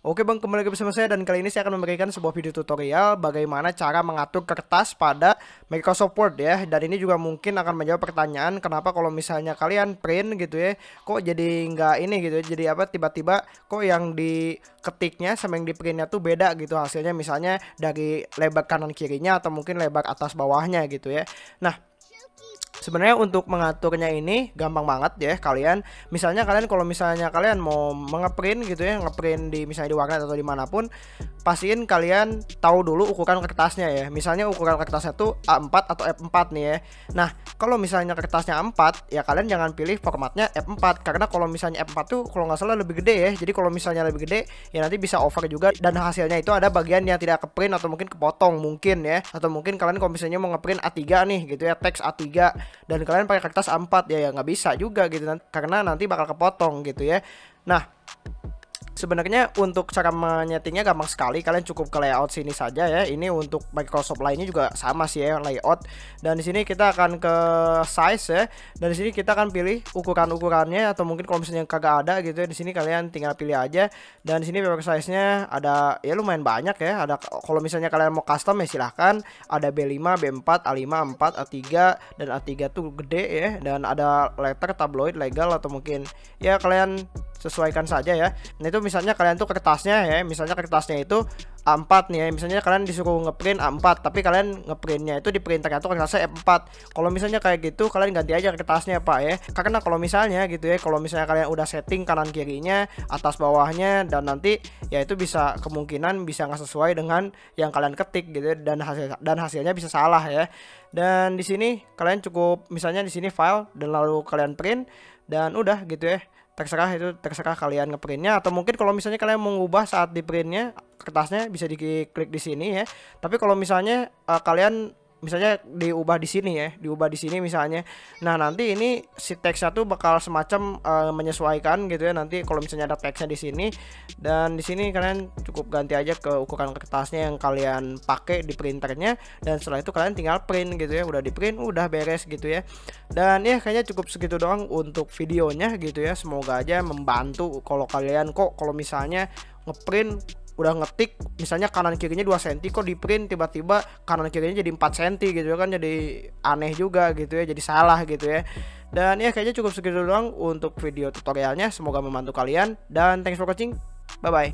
Oke bang, kembali lagi bersama saya dan kali ini saya akan memberikan sebuah video tutorial bagaimana cara mengatur kertas pada Microsoft Word ya. Dan ini juga mungkin akan menjawab pertanyaan kenapa kalau misalnya kalian print gitu ya Kok jadi nggak ini gitu ya, jadi apa tiba-tiba kok yang diketiknya sama yang di printnya tuh beda gitu hasilnya Misalnya dari lebar kanan kirinya atau mungkin lebar atas bawahnya gitu ya. Nah Sebenarnya untuk mengaturnya ini gampang banget ya kalian. Misalnya kalian kalau misalnya kalian mau mengeprint gitu ya, ngeprint di misalnya di warnet atau di mana pun, pastiin kalian tahu dulu ukuran kertasnya ya. Misalnya ukuran kertasnya tuh A4 atau F4 nih ya. Nah, kalau misalnya kertasnya A4, ya kalian jangan pilih formatnya F4 karena kalau misalnya F4 tuh kalau nggak salah lebih gede ya. Jadi kalau misalnya lebih gede, ya nanti bisa over juga dan hasilnya itu ada bagian yang tidak keprint atau mungkin kepotong mungkin ya. Atau mungkin kalian kalau misalnya mau ngeprint A3 nih gitu ya, teks A3 dan kalian pakai kertas A4 ya ya nggak bisa juga gitu karena nanti bakal kepotong gitu ya. Nah, Sebenarnya untuk cara menyetingnya gampang sekali. Kalian cukup ke layout sini saja ya. Ini untuk Microsoft lainnya juga sama sih ya layout. Dan di sini kita akan ke size ya. Dan di sini kita akan pilih ukuran-ukurannya atau mungkin kalau misalnya kagak ada gitu ya. Di sini kalian tinggal pilih aja. Dan di sini paper size-nya ada ya lumayan banyak ya. Ada kalau misalnya kalian mau custom ya silahkan. Ada B5, B4, A5, A4, A3 dan A3 tuh gede ya. Dan ada letter tabloid legal atau mungkin ya kalian sesuaikan saja ya. Nah itu misalnya kalian tuh kertasnya ya, misalnya kertasnya itu A4 nih ya, misalnya kalian disuruh ngeprint A4, tapi kalian ngeprintnya itu di printernya tuh kertasnya F4. Kalau misalnya kayak gitu, kalian ganti aja kertasnya pak ya. Karena kalau misalnya gitu ya, kalau misalnya kalian udah setting kanan kirinya, atas bawahnya, dan nanti ya itu bisa kemungkinan bisa nggak sesuai dengan yang kalian ketik gitu ya, dan hasil dan hasilnya bisa salah ya. Dan di sini kalian cukup misalnya di sini file dan lalu kalian print dan udah gitu ya terserah itu terserah kalian ngeprintnya atau mungkin kalau misalnya kalian mau ngubah saat di printnya kertasnya bisa diklik di sini ya. Tapi kalau misalnya uh, kalian misalnya diubah di sini ya, diubah di sini misalnya. Nah, nanti ini si teksnya tuh bakal semacam uh, menyesuaikan gitu ya. Nanti kalau misalnya ada teksnya di sini dan di sini kalian cukup ganti aja ke ukuran kertasnya yang kalian pakai di printernya dan setelah itu kalian tinggal print gitu ya. Udah di print, udah beres gitu ya. Dan ya kayaknya cukup segitu doang untuk videonya gitu ya. Semoga aja membantu kalau kalian kok kalau misalnya ngeprint udah ngetik misalnya kanan kirinya 2 cm kok di print tiba-tiba kanan kirinya jadi 4 cm gitu ya kan jadi aneh juga gitu ya jadi salah gitu ya. Dan ya kayaknya cukup segitu doang untuk video tutorialnya semoga membantu kalian dan thanks for watching bye bye